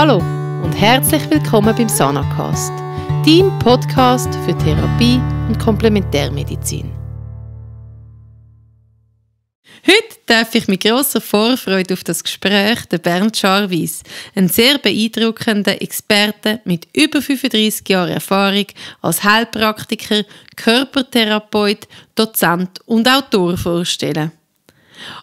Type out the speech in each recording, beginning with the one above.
Hallo und herzlich willkommen beim Sanacast, dein Podcast für Therapie und Komplementärmedizin. Heute darf ich mit großer Vorfreude auf das Gespräch den Bernd Scharwies, einen sehr beeindruckenden Experte mit über 35 Jahren Erfahrung als Heilpraktiker, Körpertherapeut, Dozent und Autor vorstellen.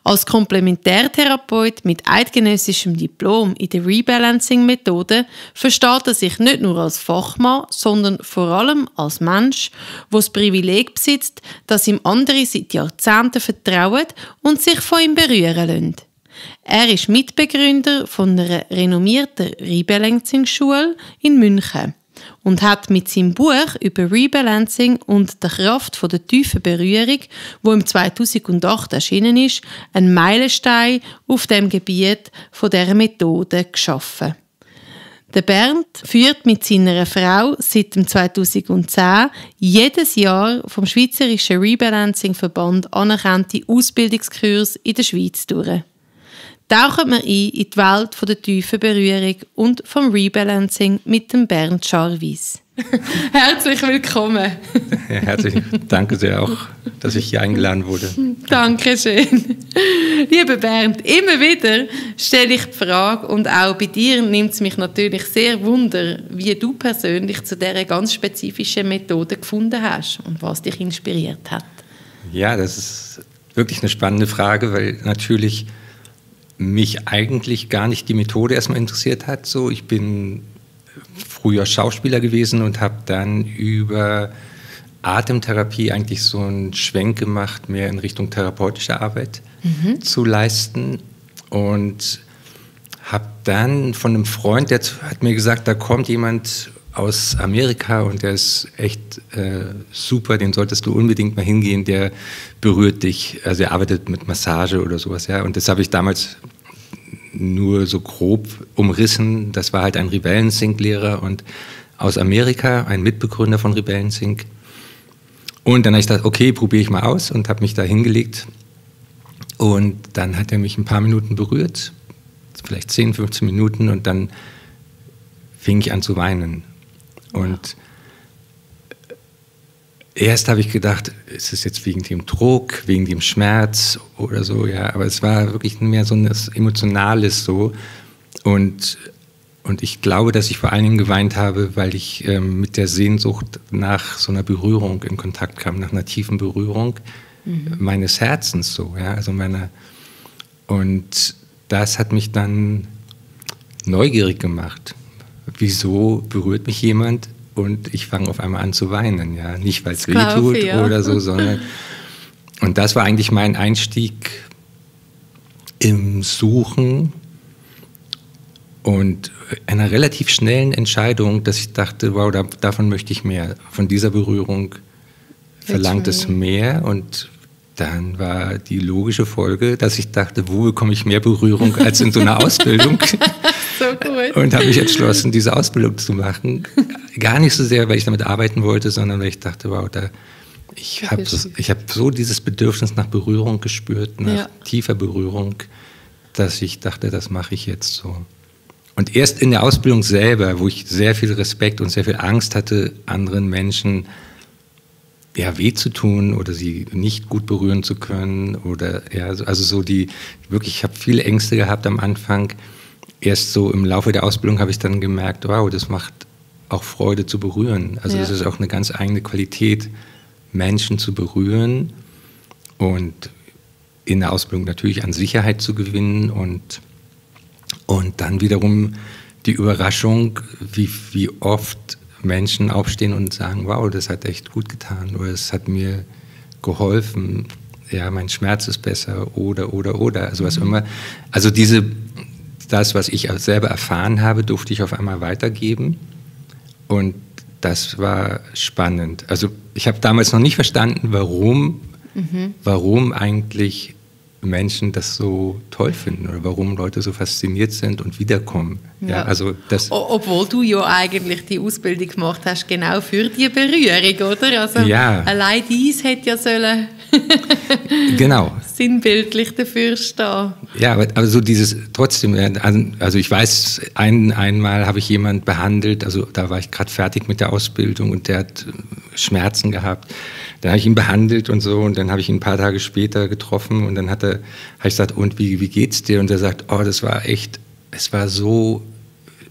Als Komplementärtherapeut mit eidgenössischem Diplom in der Rebalancing-Methode versteht er sich nicht nur als Fachmann, sondern vor allem als Mensch, der das Privileg besitzt, dass ihm andere seit Jahrzehnten vertrauen und sich von ihm berühren lassen. Er ist Mitbegründer von einer renommierten Rebalancing-Schule in München und hat mit seinem Buch über Rebalancing und der Kraft von der tiefen Berührung, wo im 2008 erschienen ist, einen Meilenstein auf dem Gebiet von der Methode geschaffen. Der Bernd führt mit seiner Frau seit 2010 jedes Jahr vom Schweizerischen Rebalancing Verband anerkannte Ausbildungskurs in der Schweiz durch tauchen wir ein in die Welt der tiefen Berührung und vom Rebalancing mit dem Bernd Scharwies. Herzlich willkommen. Ja, herzlich danke sehr auch, dass ich hier eingeladen wurde. Dankeschön. Lieber Bernd, immer wieder stelle ich die Frage und auch bei dir nimmt es mich natürlich sehr wunder, wie du persönlich zu dieser ganz spezifischen Methode gefunden hast und was dich inspiriert hat. Ja, das ist wirklich eine spannende Frage, weil natürlich mich eigentlich gar nicht die Methode erstmal interessiert hat. So, ich bin früher Schauspieler gewesen und habe dann über Atemtherapie eigentlich so einen Schwenk gemacht, mehr in Richtung therapeutische Arbeit mhm. zu leisten. Und habe dann von einem Freund, der hat mir gesagt, da kommt jemand aus Amerika und der ist echt äh, super, den solltest du unbedingt mal hingehen, der berührt dich. Also er arbeitet mit Massage oder sowas, ja. Und das habe ich damals nur so grob umrissen. Das war halt ein Rebellensync-Lehrer und aus Amerika, ein Mitbegründer von Rebellensync. Und dann habe ich gedacht, okay, probiere ich mal aus und habe mich da hingelegt. Und dann hat er mich ein paar Minuten berührt, vielleicht 10, 15 Minuten und dann fing ich an zu weinen. Und erst habe ich gedacht, ist es jetzt wegen dem Druck, wegen dem Schmerz oder so, ja, aber es war wirklich mehr so ein Emotionales so. Und, und ich glaube, dass ich vor allen Dingen geweint habe, weil ich ähm, mit der Sehnsucht nach so einer Berührung in Kontakt kam, nach einer tiefen Berührung mhm. meines Herzens so, ja, also meiner. Und das hat mich dann neugierig gemacht. Wieso berührt mich jemand, und ich fange auf einmal an zu weinen. Ja? Nicht, weil es weh tut ja. oder so, sondern. Und das war eigentlich mein Einstieg im Suchen und einer relativ schnellen Entscheidung, dass ich dachte, wow, da, davon möchte ich mehr. Von dieser Berührung verlangt es mehr und dann war die logische Folge, dass ich dachte, wo bekomme ich mehr Berührung als in so einer Ausbildung? so cool. Und habe mich entschlossen, diese Ausbildung zu machen. Gar nicht so sehr, weil ich damit arbeiten wollte, sondern weil ich dachte, wow, da, ich habe so, hab so dieses Bedürfnis nach Berührung gespürt, nach ja. tiefer Berührung, dass ich dachte, das mache ich jetzt so. Und erst in der Ausbildung selber, wo ich sehr viel Respekt und sehr viel Angst hatte, anderen Menschen ja, weh zu tun oder sie nicht gut berühren zu können oder ja, also so die wirklich, ich habe viele Ängste gehabt am Anfang. Erst so im Laufe der Ausbildung habe ich dann gemerkt, wow, das macht auch Freude zu berühren. Also ja. ist auch eine ganz eigene Qualität, Menschen zu berühren und in der Ausbildung natürlich an Sicherheit zu gewinnen und, und dann wiederum die Überraschung, wie, wie oft Menschen aufstehen und sagen, wow, das hat echt gut getan oder es hat mir geholfen, ja, mein Schmerz ist besser oder, oder, oder, also was mhm. immer. Also diese, das, was ich selber erfahren habe, durfte ich auf einmal weitergeben und das war spannend. Also ich habe damals noch nicht verstanden, warum, mhm. warum eigentlich Menschen das so toll finden oder warum Leute so fasziniert sind und wiederkommen. Ja. ja. also das Obwohl du ja eigentlich die Ausbildung gemacht hast, genau für die Berührung, oder? Also ja. allein dies hätte ja sollen genau. Sinnbildlich dafür stehen. Ja, aber, aber so dieses trotzdem, also ich weiß, ein, einmal habe ich jemand behandelt, also da war ich gerade fertig mit der Ausbildung und der hat äh, Schmerzen gehabt. Dann habe ich ihn behandelt und so und dann habe ich ihn ein paar Tage später getroffen und dann hat er, habe ich gesagt, und wie, wie geht's dir? Und er sagt, oh, das war echt, es war so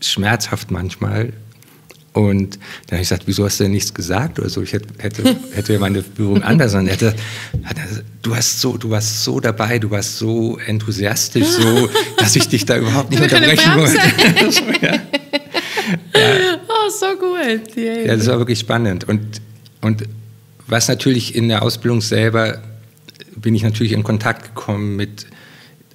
schmerzhaft manchmal. Und dann habe ich gesagt, wieso hast du denn nichts gesagt oder so? Ich hätte, hätte, hätte meine Führung anders sein. Er hat du, hast so, du warst so dabei, du warst so enthusiastisch, so, dass ich dich da überhaupt nicht unterbrechen wollte. so, ja. ja. Oh, so gut. Yeah. Ja, das war wirklich spannend. Und, und was natürlich in der Ausbildung selber, bin ich natürlich in Kontakt gekommen mit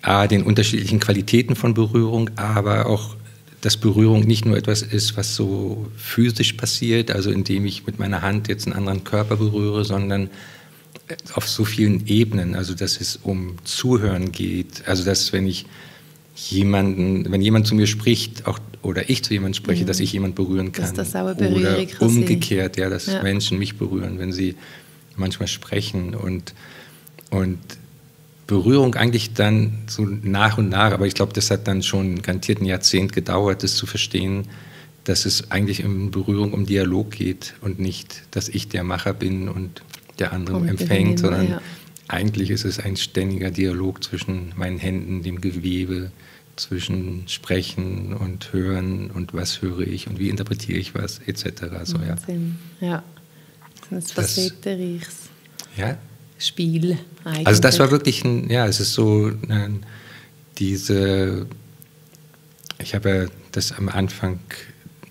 A, den unterschiedlichen Qualitäten von Berührung, aber auch dass Berührung nicht nur etwas ist, was so physisch passiert, also indem ich mit meiner Hand jetzt einen anderen Körper berühre, sondern auf so vielen Ebenen, also dass es um Zuhören geht, also dass wenn ich jemanden, wenn jemand zu mir spricht, auch oder ich zu jemandem spreche, mhm. dass ich jemanden berühren kann. Das oder umgekehrt, ja, dass ja. Menschen mich berühren, wenn sie manchmal sprechen und und Berührung eigentlich dann so nach und nach, aber ich glaube, das hat dann schon garantiert ein Jahrzehnt gedauert, das zu verstehen, dass es eigentlich in Berührung um Dialog geht und nicht, dass ich der Macher bin und der andere Kommt empfängt, sondern ja. eigentlich ist es ein ständiger Dialog zwischen meinen Händen, dem Gewebe, zwischen Sprechen und Hören und was höre ich und wie interpretiere ich was, etc. So, ja. ja. Das ist facettenreiches. Ja, Spiel. Eigentlich. Also das war wirklich ein, ja, es ist so äh, diese, ich habe ja das am Anfang,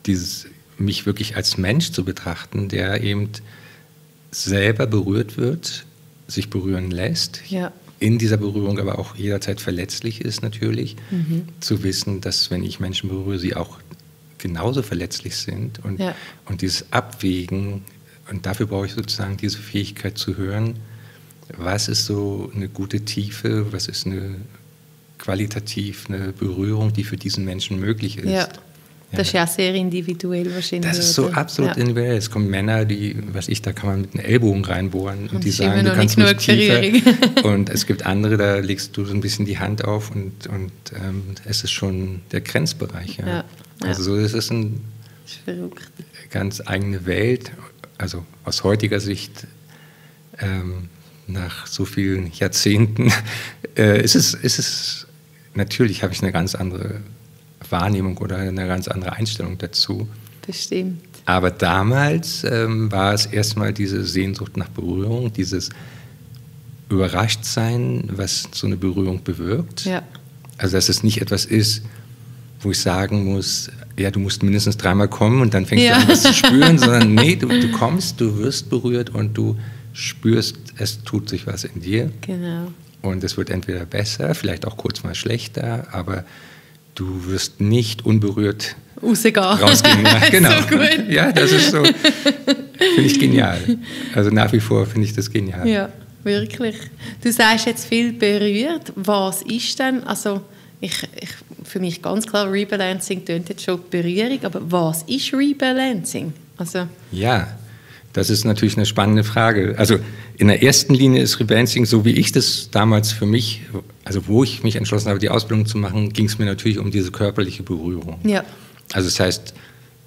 dieses mich wirklich als Mensch zu betrachten, der eben selber berührt wird, sich berühren lässt, ja. in dieser Berührung aber auch jederzeit verletzlich ist natürlich, mhm. zu wissen, dass wenn ich Menschen berühre, sie auch genauso verletzlich sind und, ja. und dieses Abwägen, und dafür brauche ich sozusagen diese Fähigkeit zu hören, was ist so eine gute Tiefe, was ist eine qualitativ eine Berührung, die für diesen Menschen möglich ist. Ja. Das ist ja sehr individuell wahrscheinlich. Das ist so absolut ja. individuell. Es kommen Männer, die, was ich, da kann man mit einem Ellbogen reinbohren und, und die sagen, du kannst nicht tiefer. und es gibt andere, da legst du so ein bisschen die Hand auf und, und ähm, es ist schon der Grenzbereich. Ja. ja. Also so ist es eine ganz eigene Welt. Also aus heutiger Sicht ähm, nach so vielen Jahrzehnten, äh, ist, es, ist es, natürlich habe ich eine ganz andere Wahrnehmung oder eine ganz andere Einstellung dazu. Bestimmt. Aber damals ähm, war es erstmal diese Sehnsucht nach Berührung, dieses Überraschtsein, was so eine Berührung bewirkt. Ja. Also, dass es nicht etwas ist, wo ich sagen muss, ja, du musst mindestens dreimal kommen und dann fängst ja. du an, was zu spüren, sondern nee, du, du kommst, du wirst berührt und du spürst, es tut sich was in dir. Genau. Und es wird entweder besser, vielleicht auch kurz mal schlechter, aber du wirst nicht unberührt rausgehen. Ja, genau. so ja, das ist so, finde ich genial. Also nach wie vor finde ich das genial. Ja, wirklich. Du sagst jetzt viel berührt. Was ist denn, also ich, ich, für mich ganz klar, Rebalancing tönt jetzt schon Berührung, aber was ist Rebalancing? Also, ja, das ist natürlich eine spannende Frage. Also in der ersten Linie ist Rebalancing, so wie ich das damals für mich, also wo ich mich entschlossen habe, die Ausbildung zu machen, ging es mir natürlich um diese körperliche Berührung. Ja. Also das heißt,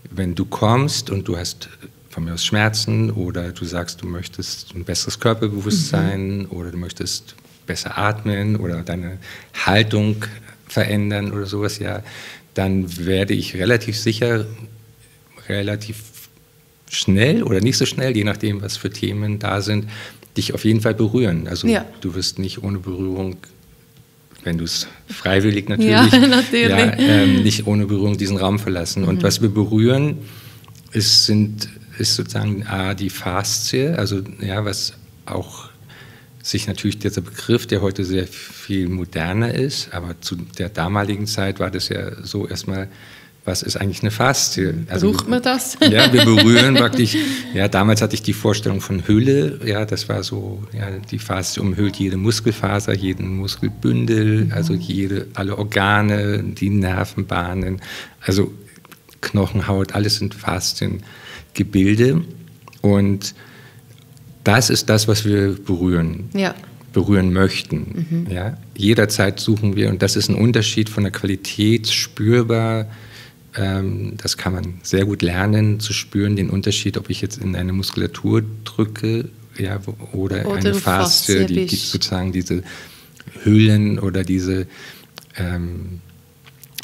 wenn du kommst und du hast von mir aus Schmerzen oder du sagst, du möchtest ein besseres Körperbewusstsein mhm. oder du möchtest besser atmen oder deine Haltung verändern oder sowas, ja, dann werde ich relativ sicher relativ schnell oder nicht so schnell, je nachdem, was für Themen da sind, dich auf jeden Fall berühren. Also ja. du wirst nicht ohne Berührung, wenn du es freiwillig natürlich, ja, natürlich. Ja, ähm, nicht ohne Berührung diesen Raum verlassen. Mhm. Und was wir berühren, ist, sind, ist sozusagen A, die Faszie, also ja, was auch sich natürlich dieser Begriff, der heute sehr viel moderner ist, aber zu der damaligen Zeit war das ja so erstmal was ist eigentlich eine Faszie? Also, Sucht man das? Ja, wir berühren praktisch. Ja, damals hatte ich die Vorstellung von Hülle. Ja, das war so, ja, die Faszie umhüllt jede Muskelfaser, jeden Muskelbündel, mhm. also jede, alle Organe, die Nervenbahnen, also Knochen, Haut, alles sind Fasziengebilde. Und das ist das, was wir berühren. Ja. berühren möchten. Mhm. Ja? Jederzeit suchen wir, und das ist ein Unterschied von der Qualität spürbar. Ähm, das kann man sehr gut lernen, zu spüren, den Unterschied, ob ich jetzt in eine Muskulatur drücke ja, oder, oder eine Faszie, die, die, sozusagen diese Hüllen oder diese ähm,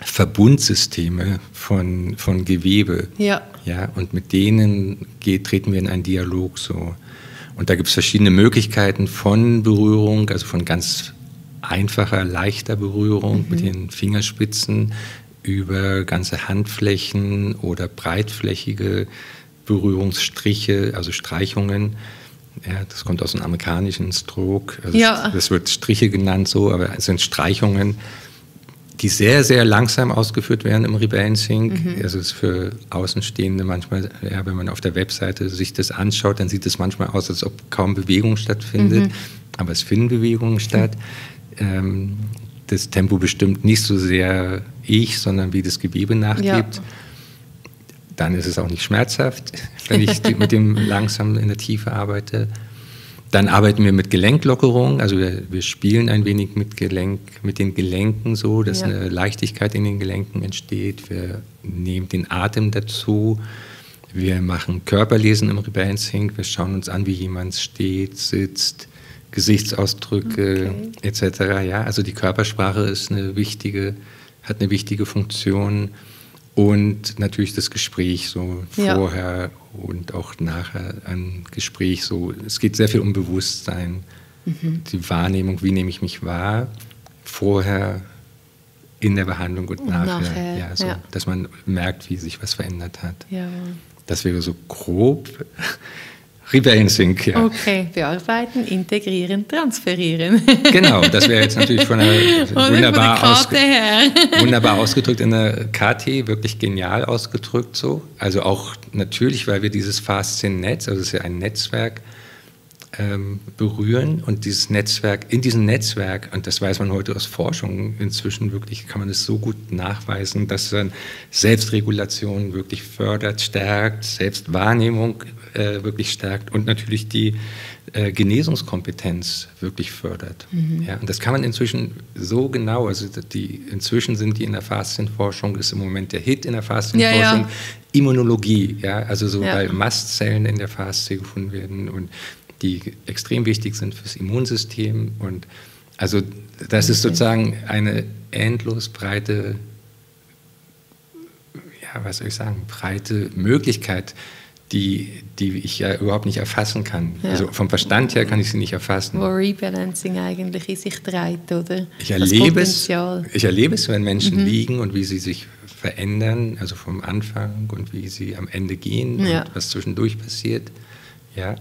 Verbundsysteme von, von Gewebe. Ja. Ja, und mit denen geht, treten wir in einen Dialog so. Und da gibt es verschiedene Möglichkeiten von Berührung, also von ganz einfacher, leichter Berührung mhm. mit den Fingerspitzen über ganze Handflächen oder breitflächige Berührungsstriche, also Streichungen. Ja, das kommt aus dem amerikanischen Stroke. Also ja. Das wird Striche genannt so, aber es sind Streichungen die sehr, sehr langsam ausgeführt werden im Rebalancing. Mhm. Also es ist für Außenstehende manchmal, ja, wenn man auf der Webseite sich das anschaut, dann sieht es manchmal aus, als ob kaum Bewegung stattfindet. Mhm. Aber es finden Bewegungen statt. Mhm. Ähm, das Tempo bestimmt nicht so sehr ich, sondern wie das Gewebe nachgibt. Ja. Dann ist es auch nicht schmerzhaft, wenn ich mit dem langsam in der Tiefe arbeite. Dann arbeiten wir mit Gelenklockerung, also wir, wir, spielen ein wenig mit, Gelenk, mit den Gelenken so, dass ja. eine Leichtigkeit in den Gelenken entsteht. Wir nehmen den Atem dazu. Wir machen Körperlesen im Rebalancing. Wir schauen uns an, wie jemand steht, sitzt, Gesichtsausdrücke okay. etc. Ja, also die Körpersprache ist eine wichtige, hat eine wichtige Funktion und natürlich das Gespräch so ja. vorher und auch nachher ein Gespräch so. Es geht sehr viel um Bewusstsein, mhm. die Wahrnehmung, wie nehme ich mich wahr, vorher in der Behandlung und, und nachher. nachher. Ja, so, ja. Dass man merkt, wie sich was verändert hat. Ja. Das wäre so grob Rebalancing, ja. Okay, bearbeiten, integrieren, transferieren. Genau, das wäre jetzt natürlich von der wunderbar, ausge wunderbar ausgedrückt in der KT, wirklich genial ausgedrückt so. Also auch natürlich, weil wir dieses Faszien-Netz, also es ist ja ein Netzwerk, ähm, berühren und dieses Netzwerk, in diesem Netzwerk, und das weiß man heute aus Forschung inzwischen wirklich, kann man es so gut nachweisen, dass dann Selbstregulation wirklich fördert, stärkt, Selbstwahrnehmung äh, wirklich stärkt und natürlich die äh, Genesungskompetenz wirklich fördert. Mhm. Ja, und das kann man inzwischen so genau, also die, inzwischen sind die in der Faszienforschung, ist im Moment der Hit in der Faszienforschung, ja, ja. Immunologie, ja, also so, ja. weil Mastzellen in der Faszie gefunden werden und die extrem wichtig sind fürs Immunsystem. Und also das ist sozusagen eine endlos breite, ja, was soll ich sagen, breite Möglichkeit, die, die ich ja überhaupt nicht erfassen kann. Ja. Also vom Verstand her kann ich sie nicht erfassen. Wo Rebalancing eigentlich in sich treibt, oder? Ich erlebe, es, ich erlebe es, wenn Menschen mhm. liegen und wie sie sich verändern, also vom Anfang und wie sie am Ende gehen ja. und was zwischendurch passiert. Ja,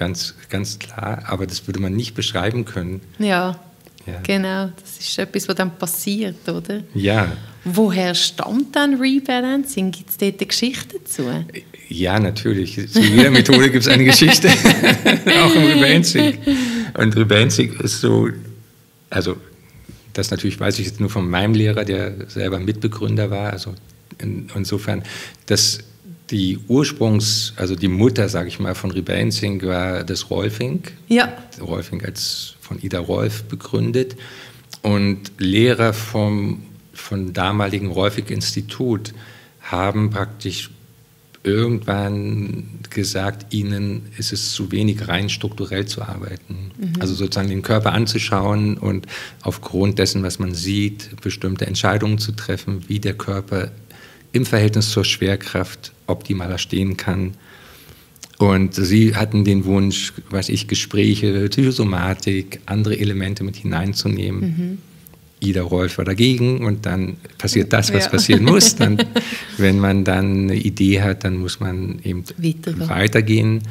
ganz, ganz klar, aber das würde man nicht beschreiben können. Ja, ja. genau. Das ist etwas, was dann passiert, oder? Ja. Woher stammt dann Rebalancing? Gibt es dort eine Geschichte dazu? Ja, natürlich. Zu jeder Methode gibt es eine Geschichte, auch im Rebalancing. Und Rebalancing ist so, also das natürlich weiß ich jetzt nur von meinem Lehrer, der selber Mitbegründer war. Also in, insofern, dass die Ursprungs-, also die Mutter, sage ich mal, von Rebalancing war das Rolfing. Ja. Rolfing als von Ida Rolf begründet. Und Lehrer vom, vom damaligen Rolfing-Institut haben praktisch irgendwann gesagt, ihnen ist es zu wenig rein strukturell zu arbeiten. Mhm. Also sozusagen den Körper anzuschauen und aufgrund dessen, was man sieht, bestimmte Entscheidungen zu treffen, wie der Körper im Verhältnis zur Schwerkraft optimaler stehen kann. Und sie hatten den Wunsch, weiß ich, Gespräche, Psychosomatik, andere Elemente mit hineinzunehmen. Mhm. Ida Rolf war dagegen und dann passiert das, was ja. passieren muss. Dann, wenn man dann eine Idee hat, dann muss man eben Weiter. weitergehen.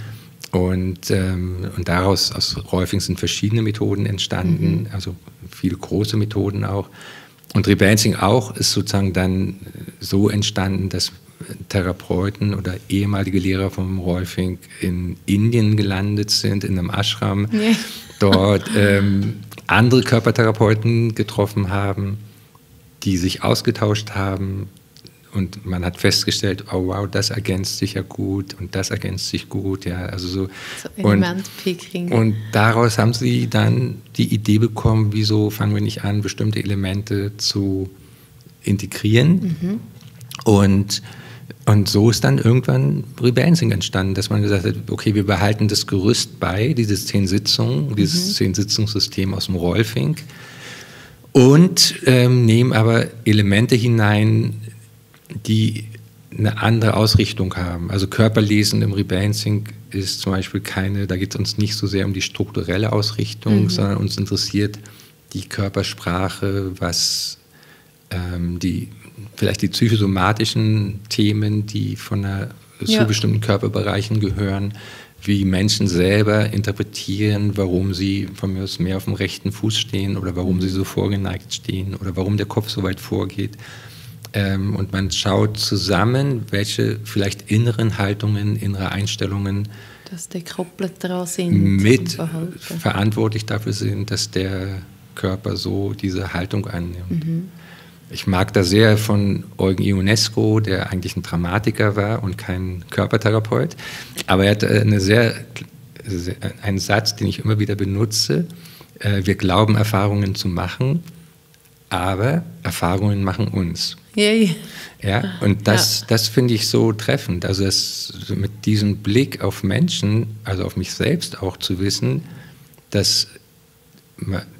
Und, ähm, und daraus, aus Rolfing sind verschiedene Methoden entstanden, mhm. also viele große Methoden auch. Und Rebalancing auch ist sozusagen dann so entstanden, dass Therapeuten oder ehemalige Lehrer vom Rolfing in Indien gelandet sind, in einem Ashram, nee. dort ähm, andere Körpertherapeuten getroffen haben, die sich ausgetauscht haben und man hat festgestellt, oh wow, das ergänzt sich ja gut und das ergänzt sich gut, ja, also so. so und, und daraus haben sie dann die Idee bekommen, wieso fangen wir nicht an, bestimmte Elemente zu integrieren mhm. und und so ist dann irgendwann Rebalancing entstanden, dass man gesagt hat, okay, wir behalten das Gerüst bei, diese zehn Sitzungen, dieses mhm. zehn Sitzungssystem aus dem Rolfing und ähm, nehmen aber Elemente hinein, die eine andere Ausrichtung haben. Also Körperlesen im Rebalancing ist zum Beispiel keine, da geht es uns nicht so sehr um die strukturelle Ausrichtung, mhm. sondern uns interessiert die Körpersprache, was ähm, die vielleicht die psychosomatischen Themen, die von einer, ja. zu bestimmten Körperbereichen gehören, wie Menschen selber interpretieren, warum sie von mir aus mehr auf dem rechten Fuß stehen oder warum sie so vorgeneigt stehen oder warum der Kopf so weit vorgeht. Ähm, und man schaut zusammen, welche vielleicht inneren Haltungen, innere Einstellungen dass gekoppelt daran sind mit verantwortlich dafür sind, dass der Körper so diese Haltung annimmt. Mhm. Ich mag da sehr von Eugen Ionesco, der eigentlich ein Dramatiker war und kein Körpertherapeut. Aber er hat äh, eine sehr, einen Satz, den ich immer wieder benutze. Äh, wir glauben, Erfahrungen zu machen, aber Erfahrungen machen uns. Yay. Ja, und das, ja. das finde ich so treffend. Also das, mit diesem Blick auf Menschen, also auf mich selbst auch zu wissen, dass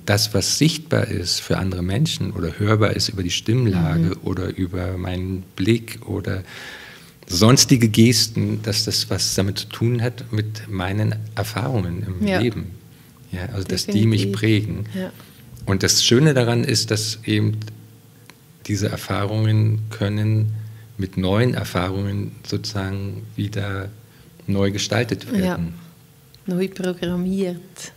das, was sichtbar ist für andere Menschen oder hörbar ist über die Stimmlage mhm. oder über meinen Blick oder sonstige Gesten, dass das was damit zu tun hat mit meinen Erfahrungen im ja. Leben. Ja, also dass die mich prägen. Ja. Und das Schöne daran ist, dass eben diese Erfahrungen können mit neuen Erfahrungen sozusagen wieder neu gestaltet werden. Ja. Neu programmiert.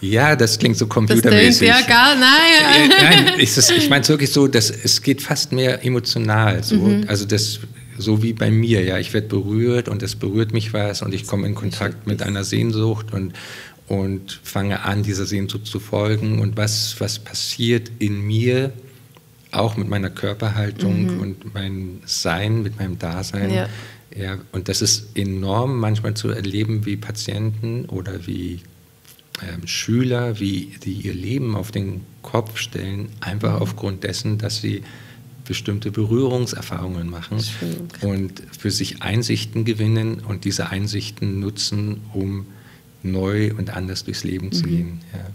Ja, das klingt so computermäßig. Das ja, gar, nein. nein, ist es, ich meine es wirklich so, dass es geht fast mehr emotional. So. Mhm. Also das, so wie bei mir, ja, ich werde berührt und es berührt mich was und ich komme in Kontakt mit einer Sehnsucht und, und fange an, dieser Sehnsucht zu folgen und was, was passiert in mir, auch mit meiner Körperhaltung mhm. und meinem Sein, mit meinem Dasein. Ja. Ja, und das ist enorm manchmal zu erleben, wie Patienten oder wie ähm, Schüler, wie die ihr Leben auf den Kopf stellen, einfach mhm. aufgrund dessen, dass sie bestimmte Berührungserfahrungen machen und für sich Einsichten gewinnen und diese Einsichten nutzen, um neu und anders durchs Leben mhm. zu gehen. Ja.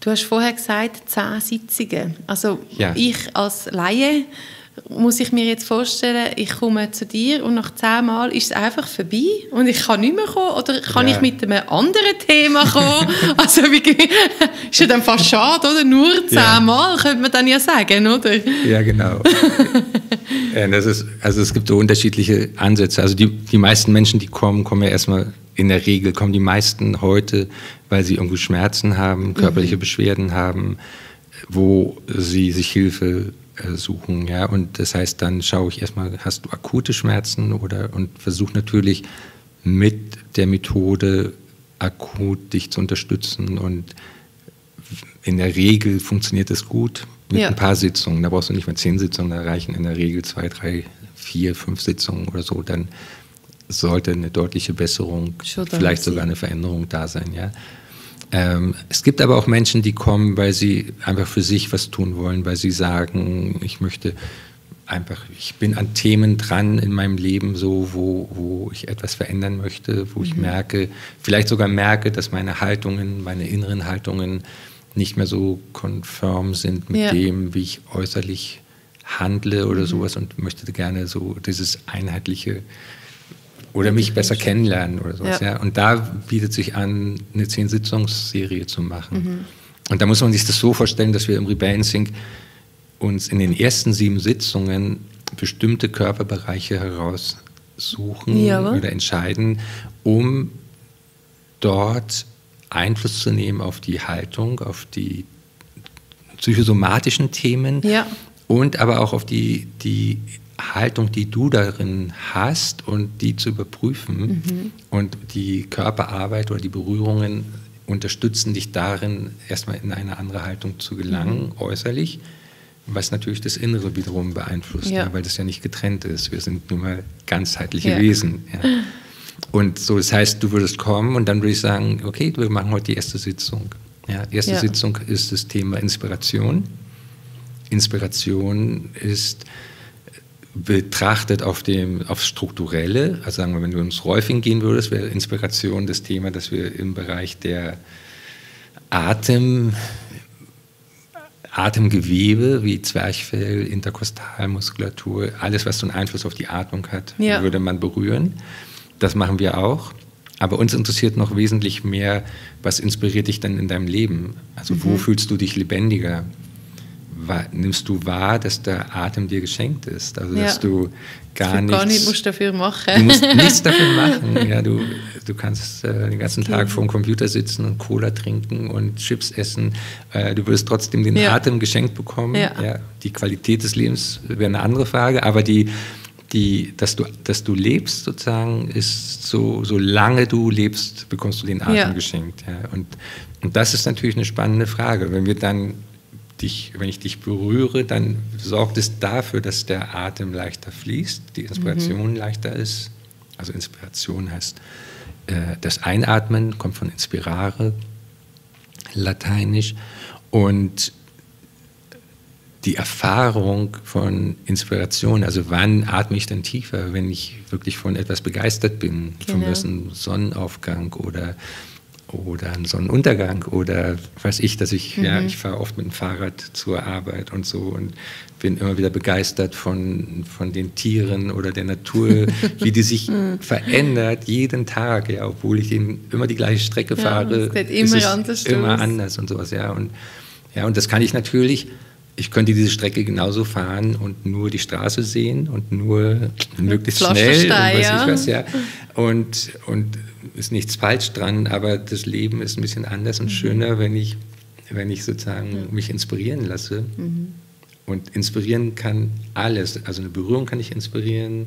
Du hast vorher gesagt, zehn Sitzungen. Also ja. ich als Laie muss ich mir jetzt vorstellen, ich komme zu dir und nach zehn Mal ist es einfach vorbei und ich kann nicht mehr kommen oder kann ja. ich mit einem anderen Thema kommen? also wie, ist ja dann fast schade, oder? Nur zehn ja. Mal könnte man dann ja sagen, oder? Ja, genau. das ist, also es gibt so unterschiedliche Ansätze. Also die, die meisten Menschen, die kommen, kommen ja erstmal in der Regel, kommen die meisten heute, weil sie irgendwo Schmerzen haben, körperliche mhm. Beschwerden haben, wo sie sich Hilfe äh, suchen. Ja? Und das heißt, dann schaue ich erstmal, hast du akute Schmerzen oder und versuche natürlich mit der Methode akut dich zu unterstützen. Und in der Regel funktioniert das gut mit ja. ein paar Sitzungen. Da brauchst du nicht mal zehn Sitzungen, da reichen in der Regel zwei, drei, vier, fünf Sitzungen oder so. Dann sollte eine deutliche Besserung, vielleicht sogar eine Veränderung da sein. Ja? Ähm, es gibt aber auch Menschen, die kommen, weil sie einfach für sich was tun wollen, weil sie sagen, ich möchte einfach, ich bin an Themen dran in meinem Leben, so wo, wo ich etwas verändern möchte, wo mhm. ich merke, vielleicht sogar merke, dass meine Haltungen, meine inneren Haltungen nicht mehr so konform sind mit ja. dem, wie ich äußerlich handle oder mhm. sowas und möchte gerne so dieses einheitliche oder mich besser kennenlernen oder sowas. Ja. ja. Und da bietet sich an, eine Zehn-Sitzungsserie zu machen. Mhm. Und da muss man sich das so vorstellen, dass wir im Rebalancing uns in den ersten sieben Sitzungen bestimmte Körperbereiche heraussuchen ja. oder entscheiden, um dort Einfluss zu nehmen auf die Haltung, auf die psychosomatischen Themen ja. und aber auch auf die, die Haltung, die du darin hast und die zu überprüfen. Mhm. Und die Körperarbeit oder die Berührungen unterstützen dich darin, erstmal in eine andere Haltung zu gelangen, mhm. äußerlich, was natürlich das Innere wiederum beeinflusst, Ja. ja, weil das ja nicht getrennt ist. Wir sind nun mal ganzheitliche Ja. Wesen. Ja. Und so, das heißt, du würdest kommen und dann würde ich sagen, okay, wir machen heute die erste Sitzung. Ja, erste Ja. Sitzung ist das Thema Inspiration. Inspiration ist betrachtet auf dem aufs Strukturelle, also sagen wir, wenn du ins Rolfing gehen würdest, wäre Inspiration das Thema, dass wir im Bereich der Atem, Atemgewebe wie Zwerchfell, Interkostalmuskulatur, alles, was so einen Einfluss auf die Atmung hat, Ja. würde man berühren. Das machen wir auch. Aber uns interessiert noch wesentlich mehr, was inspiriert dich denn in deinem Leben? Also wo Mhm. fühlst du dich lebendiger? Nimmst du wahr, dass der Atem dir geschenkt ist? Also Ja. dass du gar Gar nichts... nicht musst dafür machen. Du musst nichts dafür machen. Ja, du, du kannst äh, den ganzen Tag Okay. vor dem Computer sitzen und Cola trinken und Chips essen. Äh, du wirst trotzdem den Ja. Atem geschenkt bekommen. Ja. die Qualität des Lebens wäre eine andere Frage, aber die, die, dass, du, dass du lebst sozusagen, ist so, solange du lebst, bekommst du den Atem Ja. geschenkt. Ja. Und, und das ist natürlich eine spannende Frage. Wenn wir dann dich, wenn ich dich berühre, dann sorgt es dafür, dass der Atem leichter fließt, die Inspiration leichter ist. Also Inspiration heißt, äh, das Einatmen kommt von inspirare, lateinisch. Und die Erfahrung von Inspiration, also wann atme ich denn tiefer, wenn ich wirklich von etwas begeistert bin, von Genau. einem Sonnenaufgang oder, oder einem Sonnenuntergang oder weiß ich, dass ich, ja, ich fahre oft mit dem Fahrrad zur Arbeit und so und bin immer wieder begeistert von, von den Tieren oder der Natur, wie die sich verändert jeden Tag, ja, obwohl ich den, immer die gleiche Strecke Ja, fahre. es ist immer es anders immer anders und sowas, ja. Und, ja, und das kann ich natürlich, ich könnte diese Strecke genauso fahren und nur die Straße sehen und nur möglichst schnell und ja. ich was, ja. Und, und ist nichts falsch dran, aber das Leben ist ein bisschen anders Mhm. und schöner, wenn ich, wenn ich sozusagen mich inspirieren lasse. Mhm. Und inspirieren kann alles. Also eine Berührung kann ich inspirieren,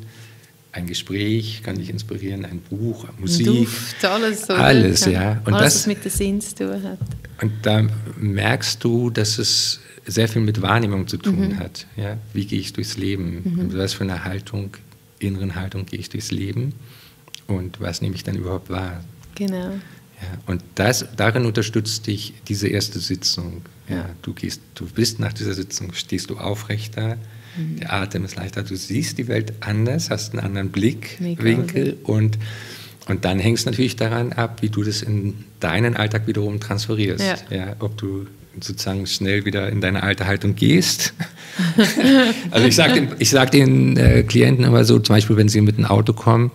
ein Gespräch kann ich inspirieren, ein Buch, Musik. Duft, alles. Oder? Alles, ja. Und alles, das- was mit den Sinn zu tun hat. Und da merkst du, dass es sehr viel mit Wahrnehmung zu tun hat. Ja? Wie gehe ich durchs Leben? Und was für eine Haltung, inneren Haltung gehe ich durchs Leben? Und was nehme ich dann überhaupt wahr? Genau. Ja, und das, darin unterstützt dich diese erste Sitzung. Ja, du, gehst, du bist nach dieser Sitzung, stehst du aufrechter, der Atem ist leichter, du siehst die Welt anders, hast einen anderen Blickwinkel und, und dann hängt es natürlich daran ab, wie du das in deinen Alltag wiederum transferierst. Ja. ob du sozusagen schnell wieder in deine alte Haltung gehst. also ich sage den, ich sag den äh, Klienten immer so, zum Beispiel, wenn sie mit einem Auto kommen,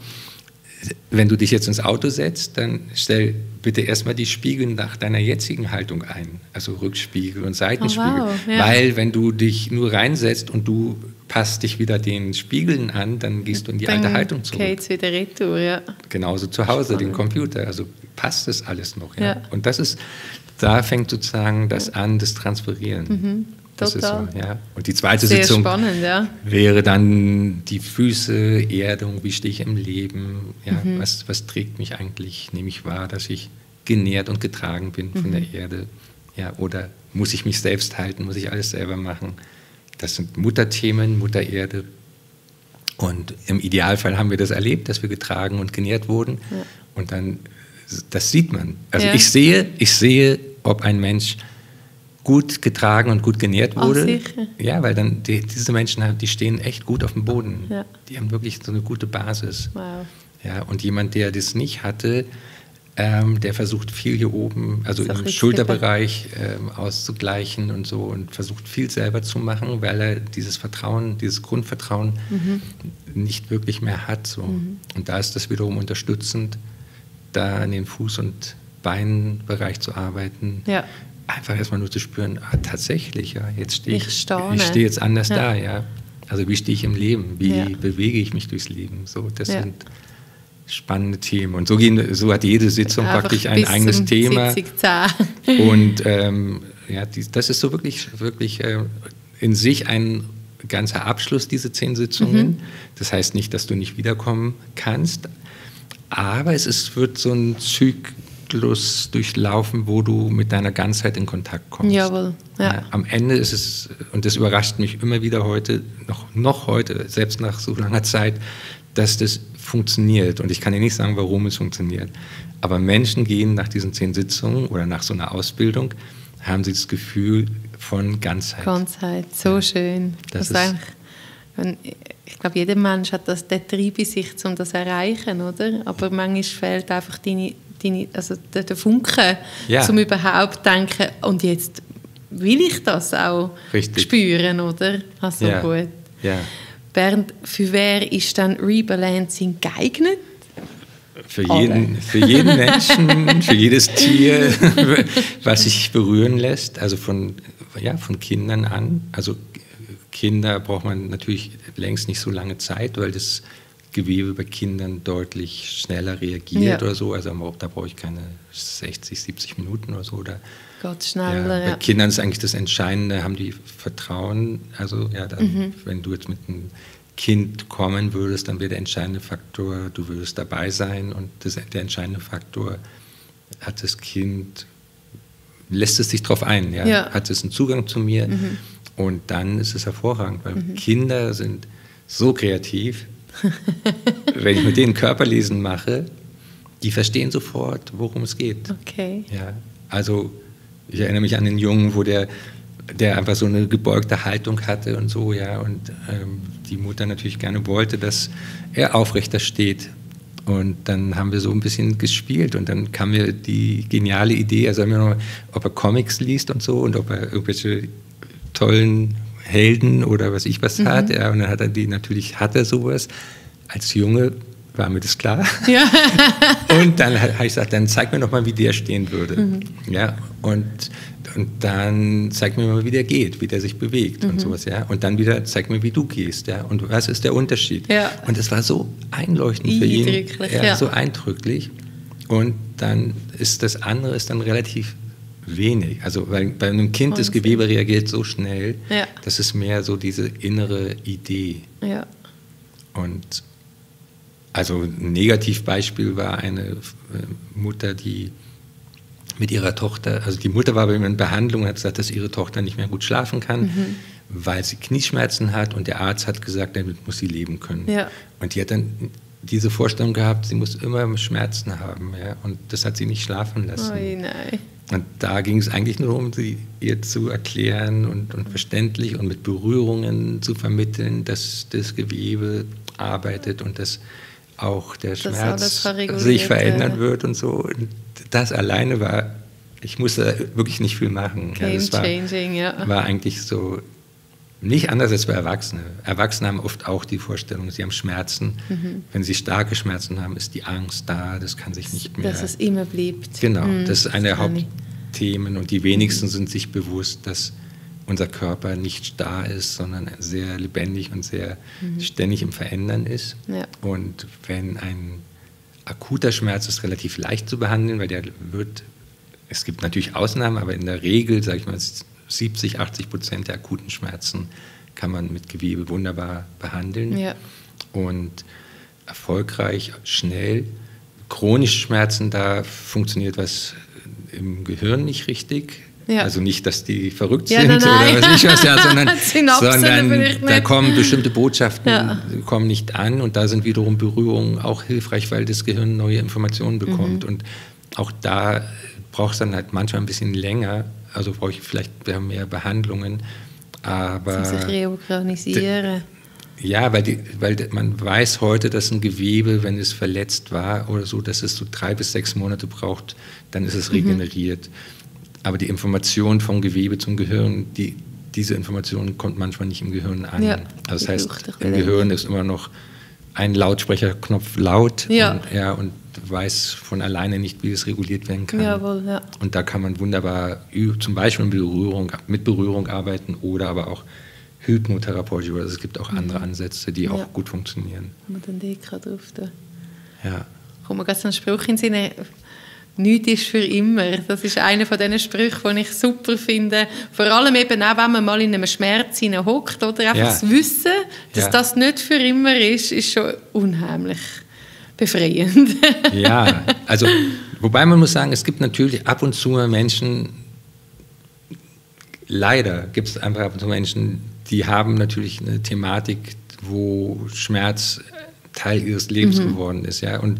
wenn du dich jetzt ins Auto setzt, dann stell bitte erstmal die Spiegel nach deiner jetzigen Haltung ein. Also Rückspiegel und Seitenspiegel. Oh, wow, ja. Weil wenn du dich nur reinsetzt und du passt dich wieder den Spiegeln an, dann gehst du in die alte Haltung zurück. Geht wieder retour, ja. Genauso zu Hause, den Spannend. Computer. Also passt das alles noch. Ja? Ja. Und das ist, da fängt sozusagen das an, das Transferieren. das ist Mhm. total. so, ja. Und die zweite Sehr Sitzung spannend, ja. wäre dann die Füße, Erdung, wie stehe ich im Leben, ja, Mhm. was, was trägt mich eigentlich, nehme ich wahr, dass ich genährt und getragen bin von Mhm. der Erde, ja, oder muss ich mich selbst halten, muss ich alles selber machen. Das sind Mutterthemen, Mutter Erde. Und im Idealfall haben wir das erlebt, dass wir getragen und genährt wurden. Ja. Und dann, das sieht man. Also Ja. ich sehe, ich sehe, ob ein Mensch gut getragen und gut genährt Ah, wurde. sicher. Ja, weil dann die, diese Menschen, die stehen echt gut auf dem Boden. Ja. Die haben wirklich so eine gute Basis. Wow. Ja, und jemand, der das nicht hatte, ähm, der versucht viel hier oben, also im Schulterbereich ähm, auszugleichen und so und versucht viel selber zu machen, weil er dieses Vertrauen, dieses Grundvertrauen Mhm. nicht wirklich mehr hat. So. Und da ist das wiederum unterstützend, da an den Fuß- und Beinbereich zu arbeiten. Ja. Einfach erstmal nur zu spüren, ah, tatsächlich, ja, jetzt stehe ich, Ich staune. ich stehe jetzt anders Ja. da, ja. Also wie stehe ich im Leben? Wie Ja. bewege ich mich durchs Leben? So, das Ja. sind spannende Themen. Und so, gehen, so hat jede Sitzung Einfach praktisch ein eigenes Thema. Sitzung 10. Und ähm, ja, die, das ist so wirklich, wirklich äh, in sich ein ganzer Abschluss, diese zehn Sitzungen. Mhm. Das heißt nicht, dass du nicht wiederkommen kannst, aber es ist, wird so ein Zyk, Zyklus durchlaufen, wo du mit deiner Ganzheit in Kontakt kommst. Jawohl. Ja. Am Ende ist es, und das überrascht mich immer wieder heute, noch, noch heute, selbst nach so langer Zeit, dass das funktioniert. Und ich kann dir nicht sagen, warum es funktioniert. Aber Menschen gehen nach diesen zehn Sitzungen oder nach so einer Ausbildung, haben sie das Gefühl von Ganzheit. Ganzheit, so ja. schön. Das, das ist ich glaube, jeder Mensch hat das, den Trieb in sich, um das zu erreichen, oder? Aber manchmal fehlt einfach deine, deine, also der, der Funke, ja. um überhaupt zu denken, und jetzt will ich das auch Richtig. spüren, oder? Also ja. gut. Ja. Bernd, für wer ist dann Rebalancing geeignet? Für jeden, für jeden Menschen, für jedes Tier, was sich berühren lässt, also von, ja, von Kindern an. Also Kinder braucht man natürlich längst nicht so lange Zeit, weil das Gewebe bei Kindern deutlich schneller reagiert ja. oder so. Also da brauche ich keine 60, 70 Minuten oder so. Oder, Gott, schneller. Ja, bei ja. Kindern ist eigentlich das Entscheidende, haben die Vertrauen. Also ja, dann, mhm. wenn du jetzt mit einem Kind kommen würdest, dann wäre der entscheidende Faktor, du würdest dabei sein und das, der entscheidende Faktor, hat das Kind, lässt es sich darauf ein, ja? ja? hat es einen Zugang zu mir. Mhm und dann ist es hervorragend, weil mhm. Kinder sind so kreativ. Wenn ich mit denen Körperlesen mache, die verstehen sofort, worum es geht. Okay. Ja, also ich erinnere mich an den Jungen, wo der, der einfach so eine gebeugte Haltung hatte und so, ja, und ähm, die Mutter natürlich gerne wollte, dass er aufrechter steht. Und dann haben wir so ein bisschen gespielt und dann kam mir die geniale Idee, also ob er Comics liest und so und ob er irgendwelche tollen Helden oder was ich was mhm. hat. Ja, und dann hat er die, natürlich hat er sowas. Als Junge war mir das klar. Ja. und dann habe ich gesagt, dann zeig mir noch mal, wie der stehen würde. Mhm. Ja, und, und dann zeig mir mal, wie der geht, wie der sich bewegt mhm. und sowas. Ja, und dann wieder zeig mir, wie du gehst. Ja, und was ist der Unterschied? Ja. Und es war so einleuchtend für ihn, ja, ja. so eindrücklich. Und dann ist das andere ist dann relativ wenig. Also weil bei einem Kind Wahnsinn. das Gewebe reagiert so schnell, ja. das ist mehr so diese innere Idee. Ja. Und also ein Negativbeispiel war eine äh, Mutter, die mit ihrer Tochter, also die Mutter war bei mir in Behandlung und hat gesagt, dass ihre Tochter nicht mehr gut schlafen kann, mhm. weil sie Knieschmerzen hat und der Arzt hat gesagt, damit muss sie leben können. Ja. Und die hat dann diese Vorstellung gehabt, sie muss immer Schmerzen haben. Ja? Und das hat sie nicht schlafen lassen. Oh, nein. Und da ging es eigentlich nur um sie ihr zu erklären und, und verständlich und mit Berührungen zu vermitteln, dass das Gewebe arbeitet und dass auch der das Schmerz sich verändern ja. wird und so. Und das alleine war, ich musste wirklich nicht viel machen. Game ja, war, changing, ja. War eigentlich so nicht anders als bei Erwachsenen. Erwachsene haben oft auch die Vorstellung, sie haben Schmerzen. Mhm. Wenn sie starke Schmerzen haben, ist die Angst da, das kann sich nicht mehr. Dass es immer bleibt. Genau, mhm, das ist eine der Hauptthemen und die wenigsten sind sich bewusst, dass unser Körper nicht starr ist, sondern sehr lebendig und sehr mhm. ständig im Verändern ist. Ja. Und wenn ein akuter Schmerz ist relativ leicht zu behandeln, weil der wird, es gibt natürlich Ausnahmen, aber in der Regel, sage ich mal, 70, 80 Prozent der akuten Schmerzen kann man mit Gewebe wunderbar behandeln. Ja. Und erfolgreich, schnell. Chronische Schmerzen, da funktioniert was im Gehirn nicht richtig. Ja. Also nicht, dass die verrückt ja, sind nein, nein. oder was ich was, ja, sondern, sondern da nicht. kommen bestimmte Botschaften ja. kommen nicht an und da sind wiederum Berührungen auch hilfreich, weil das Gehirn neue Informationen bekommt. Mhm. Und auch da braucht es dann halt manchmal ein bisschen länger, also brauche ich vielleicht mehr Behandlungen. Aber sich reorganisieren. Ja, weil, die, weil man weiß heute, dass ein Gewebe, wenn es verletzt war oder so, dass es so drei bis sechs Monate braucht, dann ist es mhm. regeneriert. Mhm. Aber die Information vom Gewebe zum Gehirn, die, diese Information kommt manchmal nicht im Gehirn an. Ja, also das heißt, im Gehirn ist immer noch ein Lautsprecherknopf laut ja. Und, ja, und weiß von alleine nicht, wie es reguliert werden kann. Jawohl, ja. Und da kann man wunderbar zum Beispiel mit Berührung, mit Berührung arbeiten oder aber auch hypnotherapeutisch. Also es gibt auch andere mhm. Ansätze, die auch gut funktionieren. Man den Deka drauf da. Ja. Kommt mir gerade so ein Spruch in den Sinn, nichts ist für immer. Das ist einer von diesen Sprüchen, die ich super finde. Vor allem eben auch, wenn man mal in einem Schmerz hockt oder einfach ja. das Wissen, dass ja. das nicht für immer ist, ist schon unheimlich befreiend. ja, also Wobei man muss sagen, es gibt natürlich ab und zu Menschen, leider gibt es einfach ab und zu Menschen, die haben natürlich eine Thematik, wo Schmerz Teil ihres Lebens mhm. geworden ist. Ja? Und,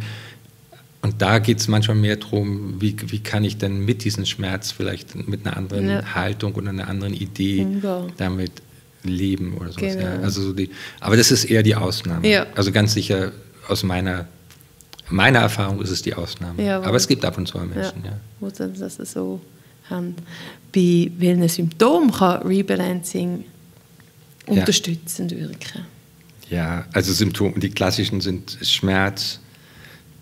und da geht es manchmal mehr darum, wie, wie kann ich denn mit diesem Schmerz vielleicht mit einer anderen ja. Haltung oder einer anderen Idee ja. damit leben oder sowas. Genau. Ja? Also so die, aber das ist eher die Ausnahme. Ja. Also ganz sicher aus meiner, meiner Erfahrung ist es die Ausnahme. Ja, aber es gibt ab und zu Menschen, ja. Wo dann das so haben. Bei welchen Symptomen kann Rebalancing unterstützend wirken? Ja, also Symptome, die klassischen sind Schmerz,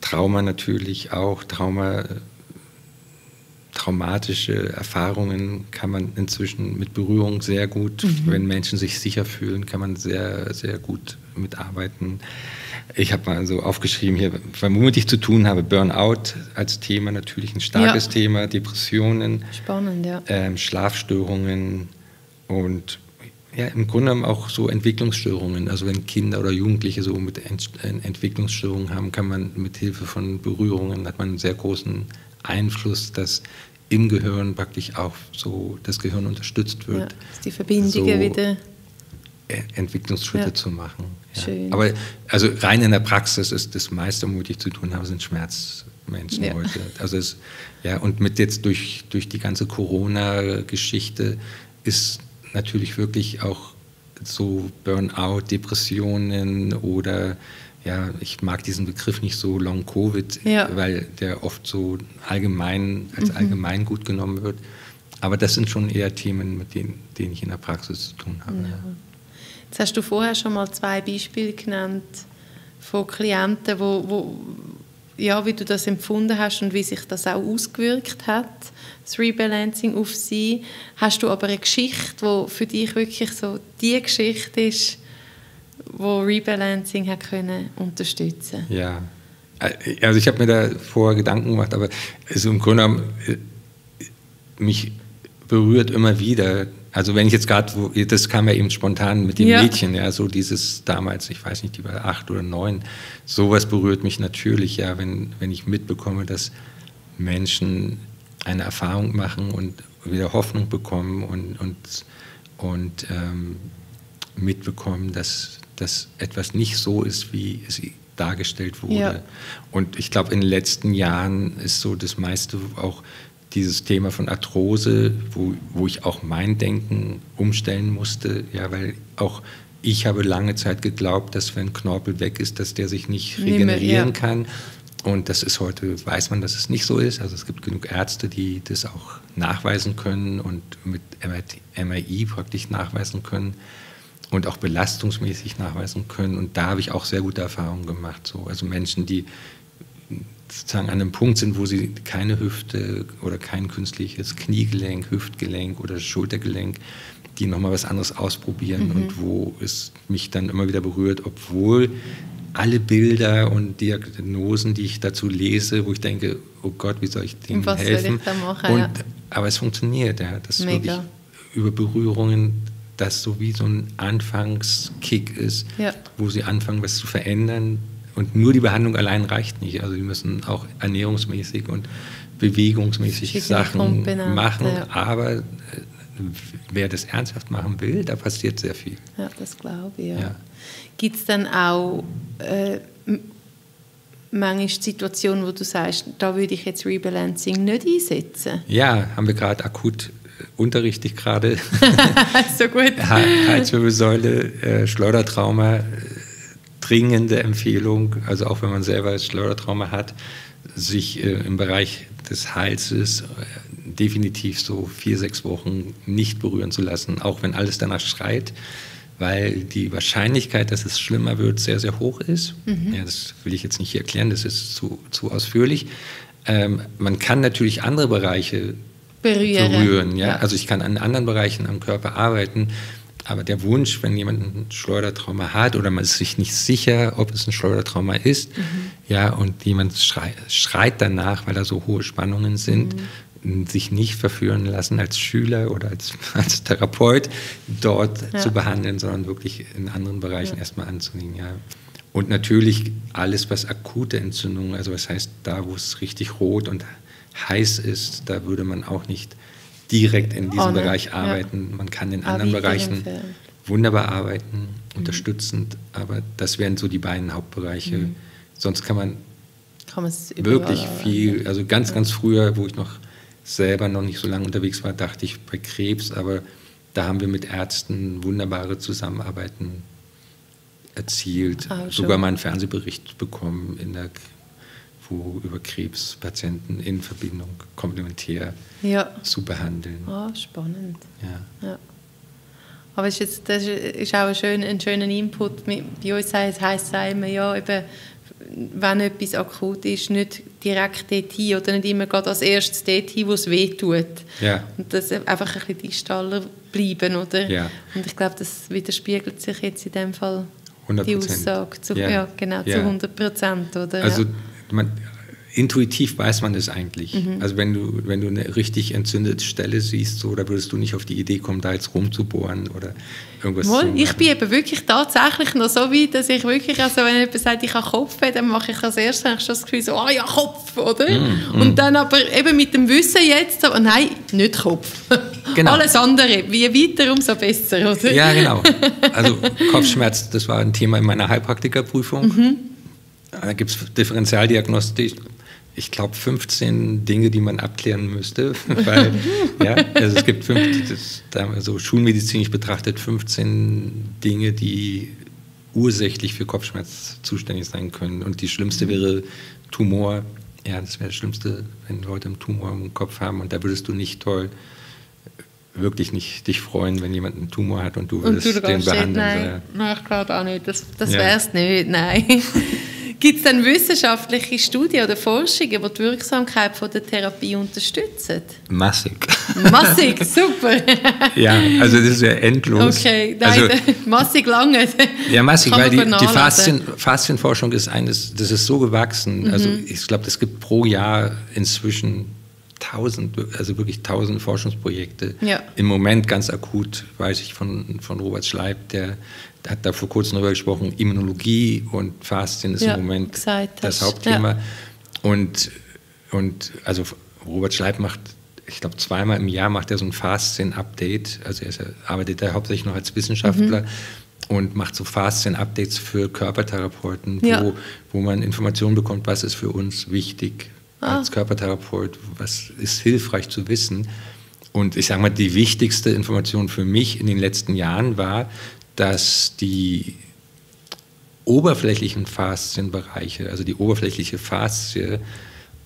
Trauma natürlich auch, Trauma, traumatische Erfahrungen kann man inzwischen mit Berührung sehr gut, mhm. wenn Menschen sich sicher fühlen, kann man sehr, sehr gut mitarbeiten. Ich habe mal so aufgeschrieben hier, womit ich zu tun habe, Burnout als Thema natürlich ein starkes ja. Thema, Depressionen, Spannend, ja. ähm, Schlafstörungen und ja, im Grunde genommen auch so Entwicklungsstörungen. Also wenn Kinder oder Jugendliche so mit Ent Entwicklungsstörungen haben, kann man mit Hilfe von Berührungen hat man einen sehr großen Einfluss, dass im Gehirn praktisch auch so das Gehirn unterstützt wird. Ja, die Verbindungen so wieder Entwicklungsschritte ja. zu machen. Ja. Aber also rein in der Praxis ist das meiste, womit ich zu tun habe, sind Schmerzmenschen ja. heute. Also es, ja, und mit jetzt durch, durch die ganze Corona-Geschichte ist natürlich wirklich auch so Burnout, Depressionen oder ja, ich mag diesen Begriff nicht so Long Covid, weil der oft so allgemein als mhm. allgemein gut genommen wird. Aber das sind schon eher Themen, mit denen, denen ich in der Praxis zu tun habe. Jetzt hast du vorher schon mal zwei Beispiele genannt von Klienten, wo, wo ja, wie du das empfunden hast und wie sich das auch ausgewirkt hat das Rebalancing auf sie. Hast du aber eine Geschichte, wo für dich wirklich so die Geschichte ist, wo Rebalancing hat können unterstützen? Ja, also ich habe mir da vorher Gedanken gemacht, aber also im Grunde genommen äh, mich berührt immer wieder. Also wenn ich jetzt gerade, das kam ja eben spontan mit den ja. Mädchen, ja, so dieses damals, ich weiß nicht, die war acht oder neun, sowas berührt mich natürlich, ja, wenn, wenn ich mitbekomme, dass Menschen eine Erfahrung machen und wieder Hoffnung bekommen und, und, und ähm, mitbekommen, dass, dass etwas nicht so ist, wie es dargestellt wurde. Ja. Und ich glaube, in den letzten Jahren ist so das meiste auch dieses Thema von Arthrose, wo, wo ich auch mein Denken umstellen musste, ja, weil auch ich habe lange Zeit geglaubt, dass wenn Knorpel weg ist, dass der sich nicht regenerieren kann. Und das ist heute, weiß man, dass es nicht so ist. Also es gibt genug Ärzte, die das auch nachweisen können und mit MRI praktisch nachweisen können und auch belastungsmäßig nachweisen können. Und da habe ich auch sehr gute Erfahrungen gemacht. So. Also Menschen, die sozusagen an einem Punkt sind, wo sie keine Hüfte oder kein künstliches Kniegelenk, Hüftgelenk oder Schultergelenk, die nochmal was anderes ausprobieren mhm. und wo es mich dann immer wieder berührt, obwohl alle Bilder und Diagnosen, die ich dazu lese, wo ich denke, oh Gott, wie soll ich denen Was helfen? Ich machen, und, ja. Aber es funktioniert, ja. Das Mega. wirklich über Berührungen, das so wie so ein Anfangskick ist, ja. wo sie anfangen, was zu verändern. Und nur die Behandlung allein reicht nicht. Also die müssen auch ernährungsmäßig und bewegungsmäßig Sachen machen. Ja. Aber äh, wer das ernsthaft machen will, da passiert sehr viel. Ja, das glaube ich. Ja. Gibt es dann auch äh, manchmal Situationen, wo du sagst, da würde ich jetzt Rebalancing nicht einsetzen? Ja, haben wir gerade akut äh, unterrichte ich gerade. so gut. Halswirbelsäule, äh, Schleudertrauma, äh, dringende Empfehlung, also auch wenn man selber Schleudertrauma hat, sich äh, im Bereich des Halses äh, definitiv so vier, sechs Wochen nicht berühren zu lassen, auch wenn alles danach schreit weil die Wahrscheinlichkeit, dass es schlimmer wird, sehr, sehr hoch ist. Mhm. Ja, das will ich jetzt nicht hier erklären, das ist zu, zu ausführlich. Ähm, man kann natürlich andere Bereiche Berühren. berühren. Ja? ja? Also ich kann an anderen Bereichen am Körper arbeiten, aber der Wunsch, wenn jemand ein Schleudertrauma hat oder man ist sich nicht sicher, ob es ein Schleudertrauma ist, mhm. ja, und jemand schreit, schreit, danach, weil da so hohe Spannungen sind, mhm sich nicht verführen lassen, als Schüler oder als, als Therapeut dort ja. zu behandeln, sondern wirklich in anderen Bereichen ja. erstmal anzunehmen. Ja. Und natürlich alles, was akute Entzündungen, also was heißt da, wo es richtig rot und heiß ist, da würde man auch nicht direkt in diesem oh, ne? Bereich arbeiten. Ja. Man kann in anderen Bereichen wunderbar arbeiten, mhm. unterstützend, aber das wären so die beiden Hauptbereiche. Mhm. Sonst kann man, wirklich viel, also ganz, ganz früher, wo ich noch selber noch nicht so lange unterwegs war, dachte ich bei Krebs, aber da haben wir mit Ärzten wunderbare Zusammenarbeiten erzielt. Ah, Sogar mal einen Fernsehbericht bekommen, in der, wo über Krebspatienten in Verbindung komplementär ja. zu behandeln. Ah, spannend. Ja. ja. Aber ist jetzt, das ist auch ein schöner, ein schöner Input. Bei uns heisst es immer, ja, eben, wenn etwas akut ist, nicht direkt dorthin oder nicht immer gerade als erstes dorthin, wo es weh tut. Ja. Und das einfach ein bisschen die Staller bleiben, oder? Ja. Und ich glaube, das widerspiegelt sich jetzt in dem Fall 100%. die Aussage. Zu, ja. ja genau, zu 100 Prozent, oder? Also man, intuitiv weiß man es eigentlich. Mhm. Also wenn du, wenn du eine richtig entzündete Stelle siehst, so, da würdest du nicht auf die Idee kommen, da jetzt rumzubohren oder irgendwas Wohl, zu machen. Ich bin eben wirklich tatsächlich noch so weit, dass ich wirklich, also wenn jemand sagt, ich habe Kopfweh, dann mache ich als erstes schon das Gefühl so, ah ja, Kopf, oder? Mm. Und dann aber eben mit dem Wissen jetzt so, nein, nicht Kopf. Genau. Alles andere, wie weiter, umso besser, oder? Ja, genau. Also Kopfschmerz, das war ein Thema in meiner Heilpraktikerprüfung. Mhm. Da gibt es Differentialdiagnostik, ich glaube, 15 Dinge, die man abklären müsste. Weil, ja, also es gibt fünf, das, so schulmedizinisch betrachtet 15 Dinge, die ursächlich für Kopfschmerz zuständig sein können. Und die schlimmste wäre Tumor. Ja, das wäre das Schlimmste, wenn Leute einen Tumor im Kopf haben. Und da würdest du nicht toll, wirklich nicht dich freuen, wenn jemand einen Tumor hat und du würdest und du den behandeln. Nein, nein ich glaube auch nicht. Das, das ja. wäre es nicht, nein. Gibt es denn wissenschaftliche Studien oder Forschungen, die die Wirksamkeit von der Therapie unterstützen? Massig. Massig, super. ja, also das ist ja endlos. Okay, nein, also, massig lange. Ja, massig, weil die, die Faszien, Faszienforschung ist eines, das ist so gewachsen. Mhm. Also ich glaube, es gibt pro Jahr inzwischen tausend, also wirklich tausend Forschungsprojekte. Ja. Im Moment ganz akut weiß ich von, von Robert Schleib, der hat da vor kurzem darüber gesprochen, Immunologie und Faszien ist ja, im Moment das Hauptthema. Ja. Und, und also Robert Schleib macht, ich glaube, zweimal im Jahr macht er so ein Faszien-Update. Also er, ist, arbeitet da hauptsächlich noch als Wissenschaftler. Mhm und macht so Faszien-Updates für Körpertherapeuten, ja. wo, wo man Informationen bekommt, was ist für uns wichtig ah. als Körpertherapeut, was ist hilfreich zu wissen. Und ich sage mal, die wichtigste Information für mich in den letzten Jahren war, dass die oberflächlichen Faszienbereiche, also die oberflächliche Faszie,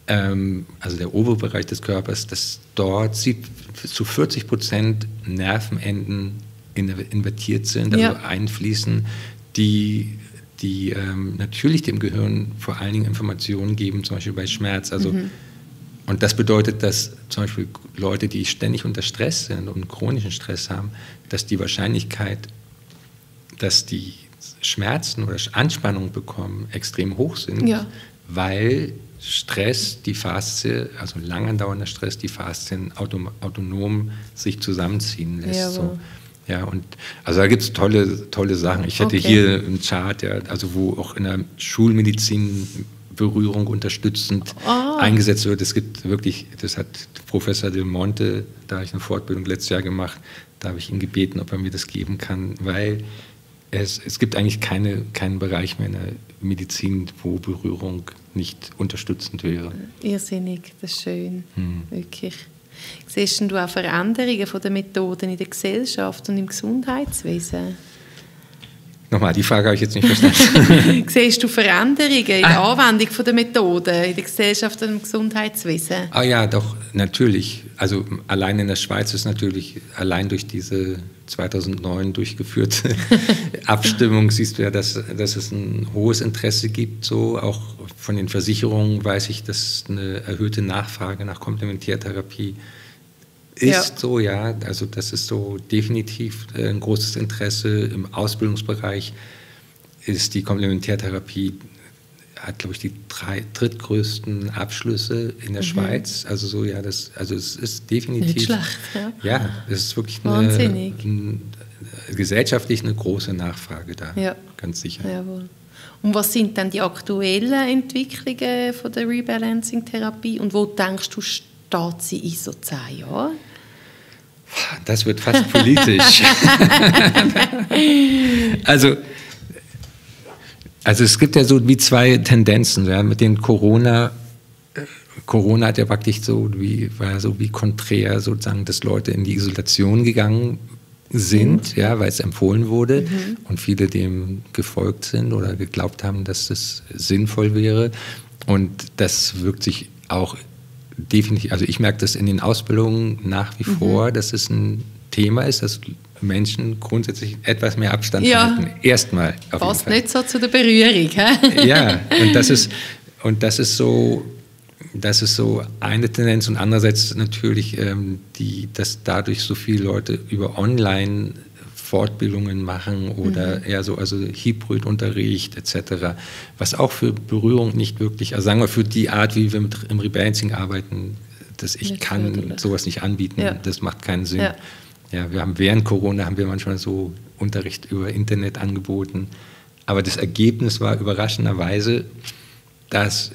ähm, also der Oberbereich des Körpers, dass dort zu 40 Prozent Nervenenden invertiert sind, also ja. einfließen, die, die ähm, natürlich dem Gehirn vor allen Dingen Informationen geben, zum Beispiel bei Schmerz. Also, mhm. Und das bedeutet, dass zum Beispiel Leute, die ständig unter Stress sind und chronischen Stress haben, dass die Wahrscheinlichkeit dass die Schmerzen oder Anspannung bekommen extrem hoch sind, ja. weil Stress, die Faszie, also lang andauernder Stress, die Faszien autonom sich zusammenziehen lässt. So. Ja, und also da gibt es tolle, tolle Sachen. Ich hätte okay. hier einen Chart, ja, also wo auch in der Schulmedizin Berührung unterstützend oh. eingesetzt wird. Es gibt wirklich, das hat Professor Del Monte, da habe ich eine Fortbildung letztes Jahr gemacht, da habe ich ihn gebeten, ob er mir das geben kann, weil es, es gibt eigentlich keine, keinen Bereich mehr in der Medizin, wo Berührung nicht unterstützend wäre. Irrsinnig, das ist schön, hm. wirklich. Siehst du auch Veränderungen von den Methoden in der Gesellschaft und im Gesundheitswesen? Nochmal, die Frage habe ich jetzt nicht verstanden. Siehst du Veränderungen in der ah. Anwendung von der Methoden in der Gesellschaft und im Gesundheitswesen? Ah ja, doch, natürlich. Also allein in der Schweiz ist natürlich, allein durch diese 2009 durchgeführte Abstimmung siehst du ja, dass, dass es ein hohes Interesse gibt. So auch von den Versicherungen weiß ich, dass eine erhöhte Nachfrage nach Komplementärtherapie ist ja. so, ja. Also das ist so definitiv äh, ein großes Interesse im Ausbildungsbereich. Ist die Komplementärtherapie hat, glaube ich, die drei drittgrößten Abschlüsse in der mhm. Schweiz. Also so, ja, das, also es ist definitiv. Nicht schlecht, ja. Ja, es ist wirklich eine, eine, gesellschaftlich eine große Nachfrage da. Ja. Ganz sicher. Jawohl. Und was sind dann die aktuellen Entwicklungen von der Rebalancing-Therapie und wo denkst du, steht sie in so zehn Jahren? Das wird fast politisch. also, also es gibt ja so wie zwei Tendenzen. Ja, mit den Corona, Corona hat ja praktisch so wie, war so wie konträr sozusagen, dass Leute in die Isolation gegangen sind, mhm. ja, weil es empfohlen wurde mhm. und viele dem gefolgt sind oder geglaubt haben, dass das sinnvoll wäre. Und das wirkt sich auch definitiv, also ich merke das in den Ausbildungen nach wie mhm. vor, dass es ein Thema ist, dass Menschen grundsätzlich etwas mehr Abstand ja. halten. Erstmal. Passt nicht so zu der Berührung. He? Ja, und das ist, und das ist so, das ist so eine Tendenz und andererseits natürlich, ähm, die, dass dadurch so viele Leute über Online Fortbildungen machen oder mhm. eher so also Hybridunterricht etc., was auch für Berührung nicht wirklich, also sagen wir für die Art, wie wir mit, im Rebalancing arbeiten, dass ich nicht kann gut, sowas nicht anbieten, ja. das macht keinen Sinn. Ja. ja, wir haben während Corona haben wir manchmal so Unterricht über Internet angeboten, aber das Ergebnis war überraschenderweise, dass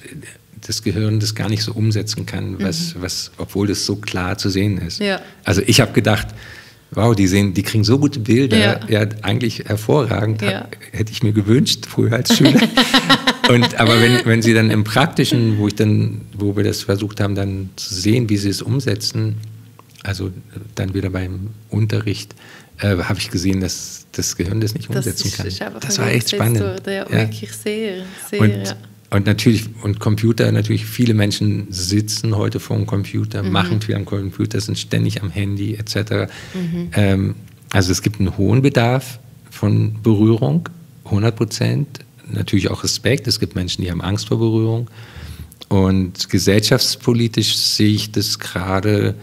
das Gehirn das gar nicht so umsetzen kann, was, mhm. was, obwohl das so klar zu sehen ist. Ja. Also ich habe gedacht, wow, die sehen, die kriegen so gute Bilder, ja, ja eigentlich hervorragend, ja. hätte ich mir gewünscht früher als Schüler. Und, aber wenn, wenn sie dann im Praktischen, wo ich dann, wo wir das versucht haben, dann zu sehen, wie sie es umsetzen, also dann wieder beim Unterricht, äh, habe ich gesehen, dass das Gehirn das nicht umsetzen das kann. Das war echt spannend. Ja, ja, wirklich sehr, sehr. Und, ja. Und natürlich, und Computer, natürlich, viele Menschen sitzen heute vor dem Computer, mhm. machen viel am Computer, sind ständig am Handy etc. Mhm. Ähm, also es gibt einen hohen Bedarf von Berührung, 100 Prozent. Natürlich auch Respekt. Es gibt Menschen, die haben Angst vor Berührung. Und gesellschaftspolitisch sehe ich das gerade,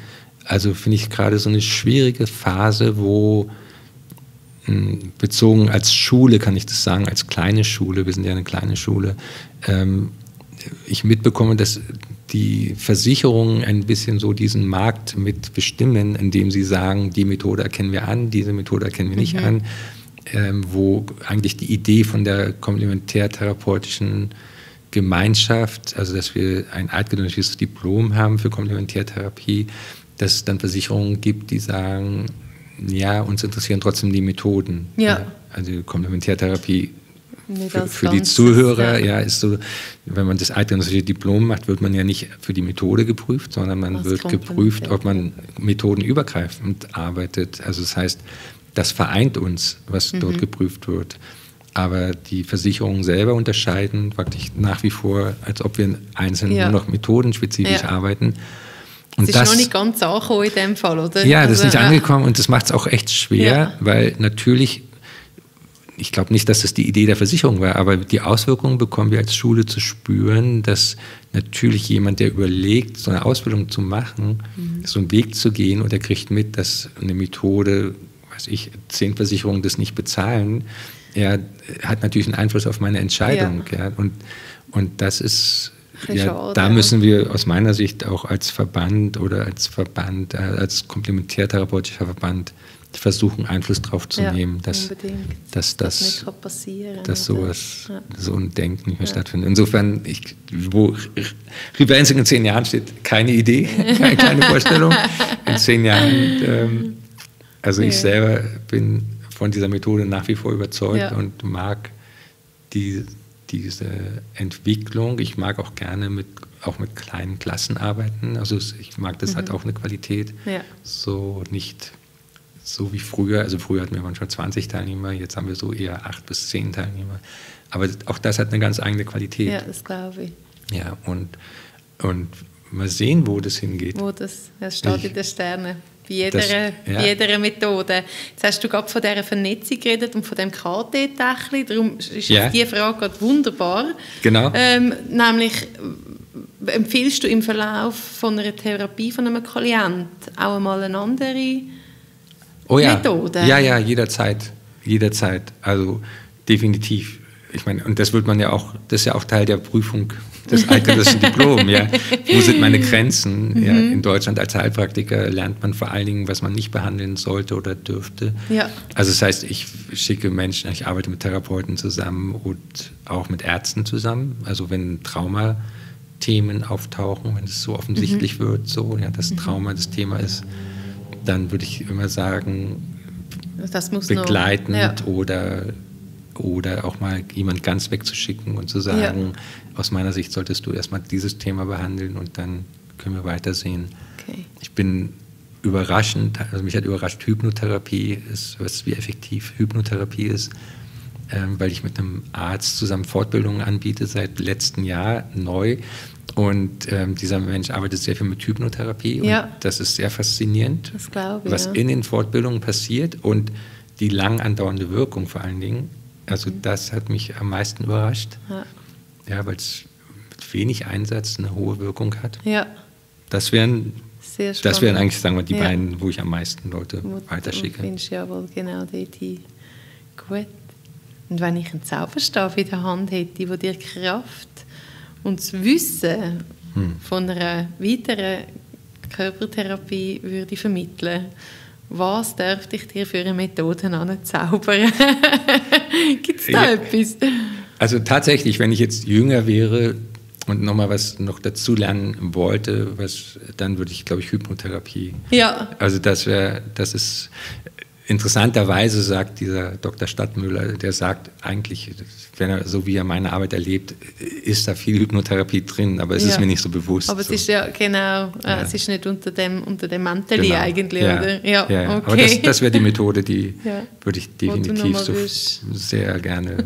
also finde ich gerade so eine schwierige Phase, wo bezogen als Schule kann ich das sagen, als kleine Schule, wir sind ja eine kleine Schule, ähm, ich mitbekomme, dass die Versicherungen ein bisschen so diesen Markt mit bestimmen, indem sie sagen, die Methode erkennen wir an, diese Methode erkennen wir nicht mhm. an, ähm, wo eigentlich die Idee von der komplementärtherapeutischen Gemeinschaft, also dass wir ein eidgenössisches Diplom haben für Komplementärtherapie, dass es dann Versicherungen gibt, die sagen, ja, uns interessieren trotzdem die Methoden. Ja. Also Komplementärtherapie für, für die Zuhörer, ja. ja. ist so, wenn man das eidgenössische Diplom macht, wird man ja nicht für die Methode geprüft, sondern man Was wird geprüft, ob man methodenübergreifend arbeitet. Also das heißt, das vereint uns, was mhm. dort geprüft wird. Aber die Versicherungen selber unterscheiden praktisch nach wie vor, als ob wir einzeln ja. nur noch methodenspezifisch ja. arbeiten. Und das ist das, noch nicht ganz angekommen in dem Fall, oder? Ja, das also, ist nicht angekommen und das macht es auch echt schwer, weil natürlich ich glaube nicht, dass das die Idee der Versicherung war, aber die Auswirkungen bekommen wir als Schule zu spüren, dass natürlich jemand, der überlegt, so eine Ausbildung zu machen, mhm. so einen Weg zu gehen und er kriegt mit, dass eine Methode, weiß ich, zehn Versicherungen das nicht bezahlen, er hat natürlich einen Einfluss auf meine Entscheidung. Ja. ja. Und, und das ist, ja, da müssen wir aus meiner Sicht auch als Verband oder als Verband, äh, als komplementärtherapeutischer Verband versuchen, Einfluss darauf zu ja, nehmen, dass, dass, das, das dass sowas, ja. so ein Denken nicht mehr ja. stattfindet. Insofern, ich, wo Rebalancing in zehn Jahren steht, keine Idee, keine, keine Vorstellung. In zehn Jahren, ähm, also ich selber bin von dieser Methode nach wie vor überzeugt und mag die, diese Entwicklung. Ich mag auch gerne mit auch mit kleinen Klassen arbeiten. Also ich mag das, mhm. hat auch eine Qualität. So nicht so wie früher. Also früher hatten wir manchmal 20 Teilnehmer, jetzt haben wir so eher 8 bis 10 Teilnehmer. Aber auch das hat eine ganz eigene Qualität. Ja, das glaube ich. Ja, und, und mal sehen, wo das hingeht. Wo das, es steht in den Sternen. Bei jeder, das, ja. bei jeder Methode. Jetzt hast du gerade von dieser Vernetzung geredet und von dem KT-Dächli. Darum ist ja. diese Frage gerade wunderbar. Genau. Ähm, nämlich, empfiehlst du im Verlauf von einer Therapie von einem Klienten auch einmal eine andere oh, ja. Methode. Ja, ja, jederzeit. Jederzeit. Also definitiv. Ich meine, und das wird man ja auch, das ist ja auch Teil der Prüfung das eidgenössische Diplom. Ja. Wo sind meine Grenzen? Mhm. Ja, in Deutschland als Heilpraktiker lernt man vor allen Dingen, was man nicht behandeln sollte oder dürfte. Ja. Also das heißt, ich schicke Menschen, ich arbeite mit Therapeuten zusammen und auch mit Ärzten zusammen. Also wenn Traumathemen auftauchen, wenn es so offensichtlich mhm. wird, so ja, dass mhm. Trauma das Thema ist, dann würde ich immer sagen, begleitend ja. oder oder auch mal jemand ganz wegzuschicken und zu sagen, ja. aus meiner Sicht solltest du erstmal dieses Thema behandeln und dann können wir weitersehen. Okay. Ich bin überraschend, also mich hat überrascht, Hypnotherapie ist, was wie effektiv Hypnotherapie ist, ähm, weil ich mit einem Arzt zusammen Fortbildungen anbiete seit letztem Jahr neu. Und ähm, dieser Mensch arbeitet sehr viel mit Hypnotherapie ja. und das ist sehr faszinierend, ich, was ja. in den Fortbildungen passiert und die lang andauernde Wirkung vor allen Dingen. Also mhm. das hat mich am meisten überrascht. Ja, ja weil es mit wenig Einsatz eine hohe Wirkung hat. Ja. Das wären, das wären eigentlich, sagen wir, die ja. beiden, wo ich am meisten Leute Mut weiterschicke. Findest ja wohl genau die, die gut. Und wenn ich einen Zauberstab in der Hand hätte, wo dir Kraft und das Wissen hm. von einer weiteren Körpertherapie würde vermitteln was dürfte ich dir für eine Methode anzaubern? Gibt es da ja, etwas? Also tatsächlich, wenn ich jetzt jünger wäre und nochmal was noch dazu lernen wollte, was, dann würde ich, glaube ich, Hypnotherapie. Ja. Also das wäre, das ist interessanterweise sagt dieser Dr. Stadtmüller, der sagt eigentlich, wenn er so wie er meine Arbeit erlebt, ist da viel Hypnotherapie drin, aber es ja. ist mir nicht so bewusst. Aber es so. ist ja genau, äh, ja. es ist nicht unter dem unter dem Mantel genau. eigentlich, ja. oder? Ja, ja. Okay. Aber das, das wäre die Methode, die würde ich definitiv so sehr gerne.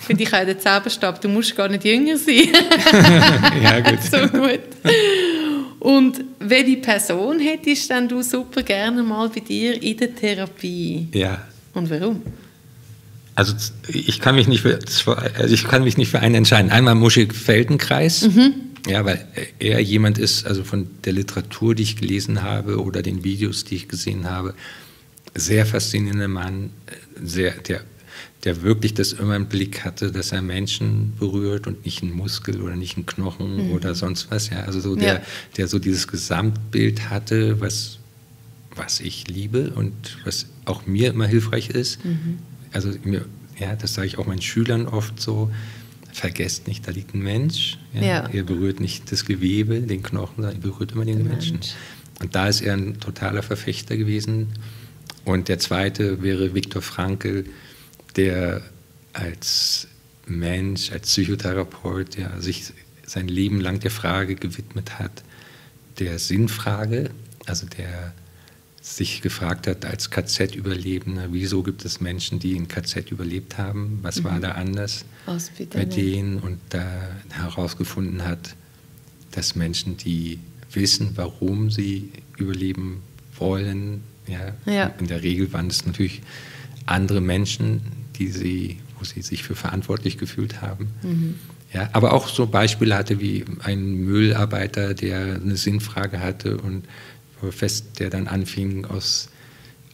Finde ich auch den Zauberstab, du musst gar nicht jünger sein. ja, gut. so gut. Und welche Person hättest denn du super gerne mal bei dir in der Therapie? Ja. Und warum? Also ich kann mich nicht für, also ich kann mich nicht für einen entscheiden. Einmal Muschig Feldenkreis, mhm. ja, weil er jemand ist, also von der Literatur, die ich gelesen habe oder den Videos, die ich gesehen habe, sehr faszinierender Mann, sehr, der der wirklich das immer im Blick hatte, dass er Menschen berührt und nicht einen Muskel oder nicht einen Knochen mhm. oder sonst was. Ja, also so der, ja. der so dieses Gesamtbild hatte, was, was ich liebe und was auch mir immer hilfreich ist. Mhm. Also mir, ja, das sage ich auch meinen Schülern oft so. Vergesst nicht, da liegt ein Mensch. Ja, ja. Er berührt nicht das Gewebe, den Knochen, sondern er berührt immer den der Menschen. Mensch. Und da ist er ein totaler Verfechter gewesen. Und der zweite wäre Viktor Frankl, der als Mensch, als Psychotherapeut, ja, sich sein Leben lang der Frage gewidmet hat, der Sinnfrage, also der sich gefragt hat als KZ-Überlebender, wieso gibt es Menschen, die in KZ überlebt haben, was mhm. war da anders bei denen und da herausgefunden hat, dass Menschen, die wissen, warum sie überleben wollen, ja, ja. in der Regel waren es natürlich andere Menschen, die sie, wo sie sich für verantwortlich gefühlt haben. Mhm. Ja, aber auch so Beispiele hatte wie ein Müllarbeiter, der eine Sinnfrage hatte und fest, der dann anfing, aus,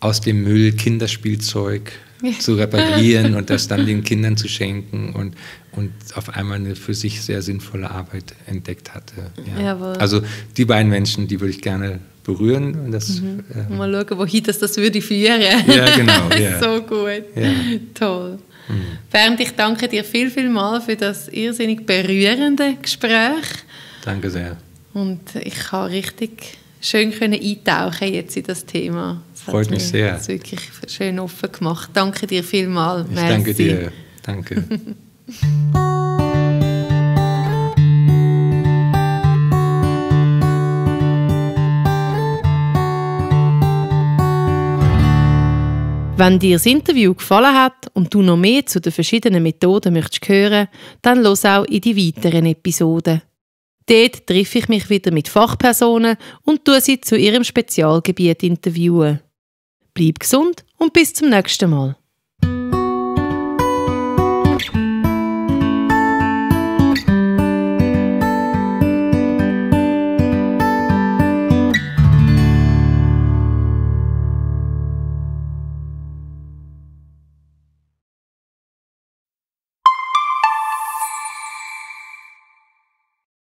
aus dem Müll Kinderspielzeug ja. zu reparieren und das dann den Kindern zu schenken und, und auf einmal eine für sich sehr sinnvolle Arbeit entdeckt hatte. Ja. Also die beiden Menschen, die würde ich gerne berühren. Und das, mhm. äh, Mal schauen, wohin das, das würde führen. Ja, genau. Ja. so gut. Ja. Toll. Mhm. Bernd, ich danke dir viel, viel mal für das irrsinnig berührende Gespräch. Danke sehr. Und ich kann richtig schön können eintauchen jetzt in das Thema. Das Freut mich sehr. Das wirklich schön offen gemacht. Danke dir vielmals. Ich danke dir. Danke. Wenn dir das Interview gefallen hat und du noch mehr zu den verschiedenen Methoden möchtest hören, dann los auch in die weiteren Episoden. Dort treffe ich mich wieder mit Fachpersonen und tue sie zu ihrem Spezialgebiet interviewen. Bleib gesund und bis zum nächsten Mal.